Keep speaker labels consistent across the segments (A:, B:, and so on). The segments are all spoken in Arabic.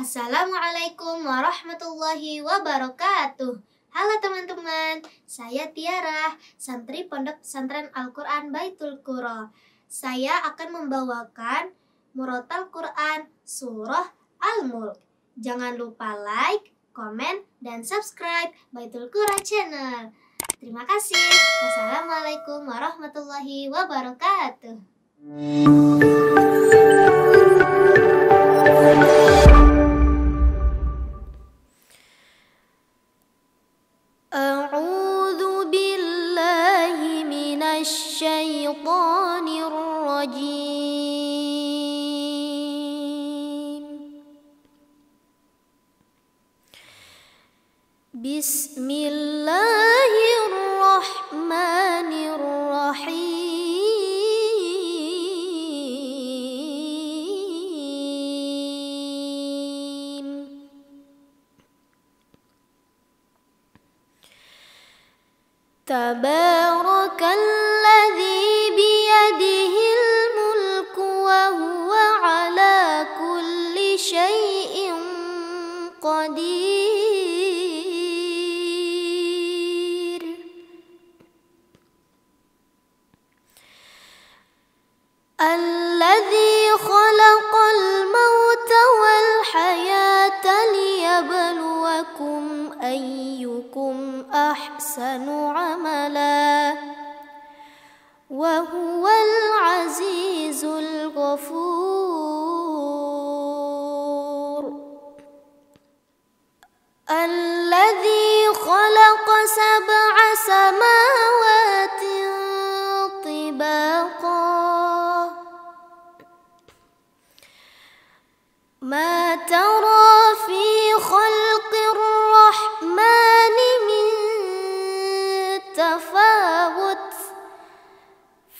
A: Assalamualaikum warahmatullahi wabarakatuh. Halo teman-teman, saya Tiara, santri Pondok Pesantren Al-Quran Baitul Qura. Saya akan membawakan Murotal Quran Surah Al-Mulk. Jangan lupa like, komen, dan subscribe Baitul Qura Channel. Terima kasih. Wassalamualaikum warahmatullahi wabarakatuh.
B: تبارك أحسن عملا. وهو العزيز الغفور. الذي خلق سبع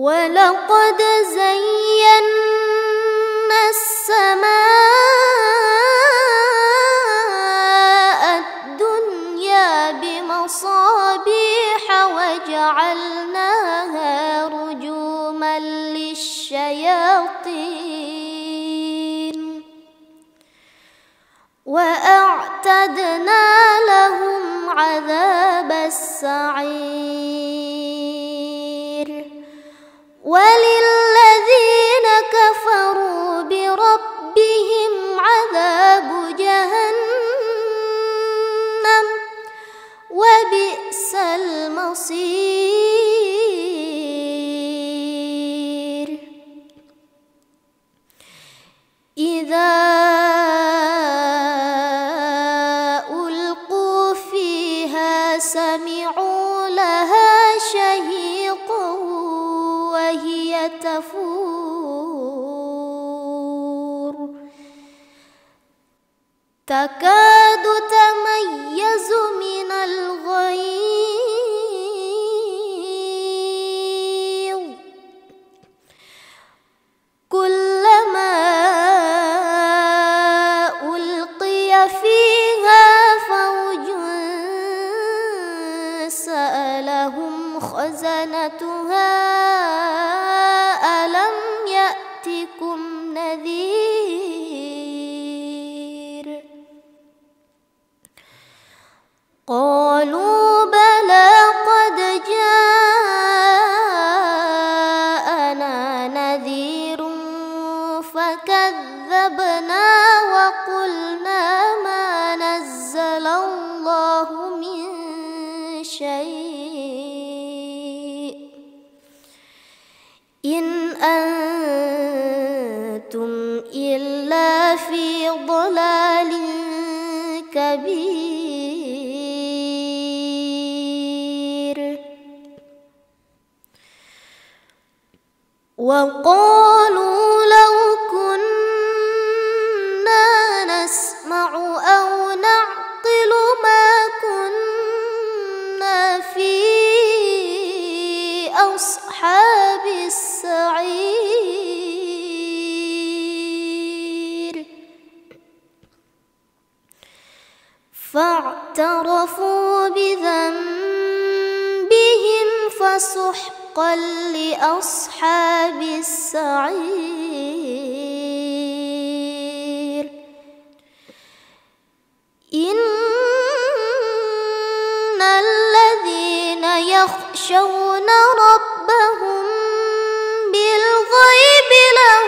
B: ولقد زينا السماء مصابيح وجعلناها رجوما للشياطين وأعتدنا لهم عذاب السعير وللذين كفروا بربهم عذاب وبئس المصير. إن إن الذين يخشون ربهم بالغيب لهم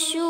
B: خشوع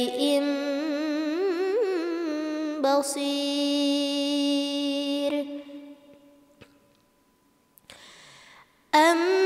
B: شيء بصير. أم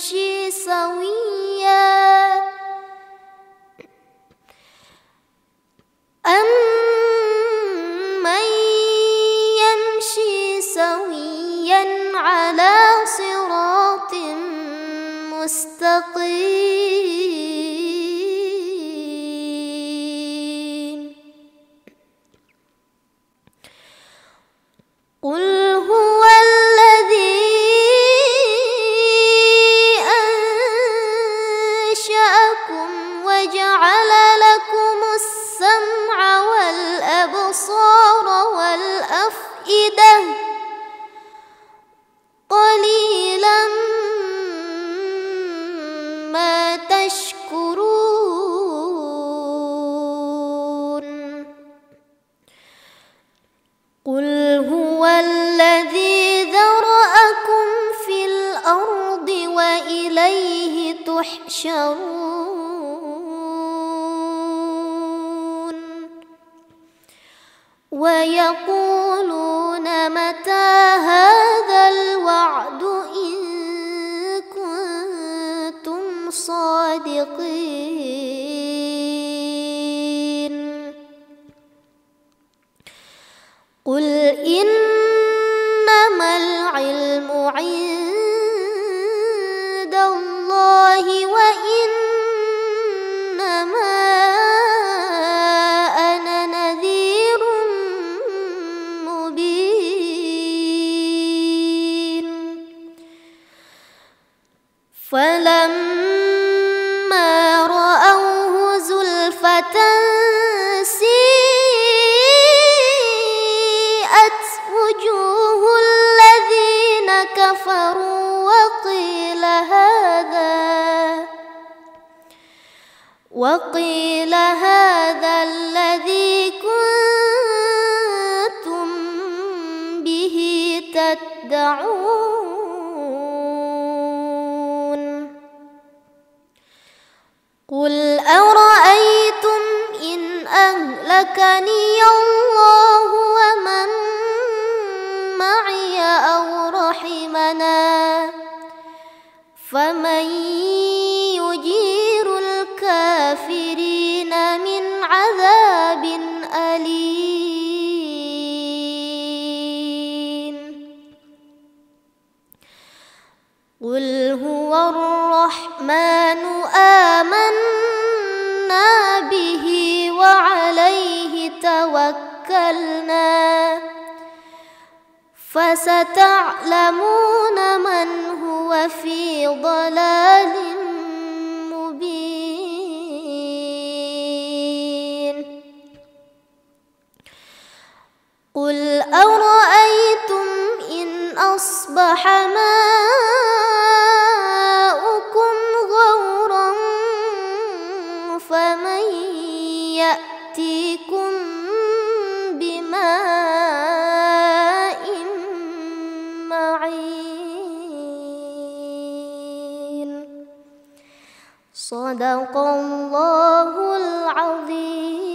B: antes são وإليه تحشرون ويقولون متى هذا الوعد إن كنتم صادقين فلما رأوه زلفة سيئت وجوه الذين كفروا وقيل هذا وقيل هذا الذي كنتم به تدعون فستعلمون من هو في ضلال صدق الله العظيم.